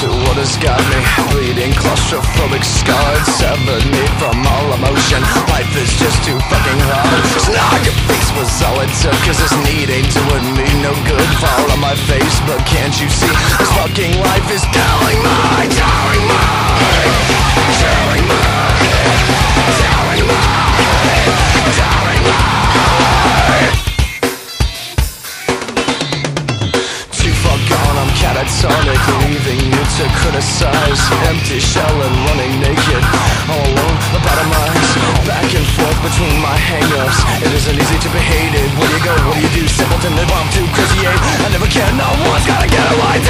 to what has got me. Bleeding, claustrophobic, scarred Severed me from all emotion. Life is just too fucking hard. Snag your face was all it took Cause this need ain't doing me no good. Fall on my face, but can't you see? This fucking life is telling me Telling me Telling me Telling me Telling me Too far gone, I'm catatonic to criticize. Empty shell and running naked. All alone, about a minds Back and forth between my hang-ups. It isn't easy to be hated Where do you go, what do you do? Simpleton, the bomb, too crazy? I never can, no one's gotta get a down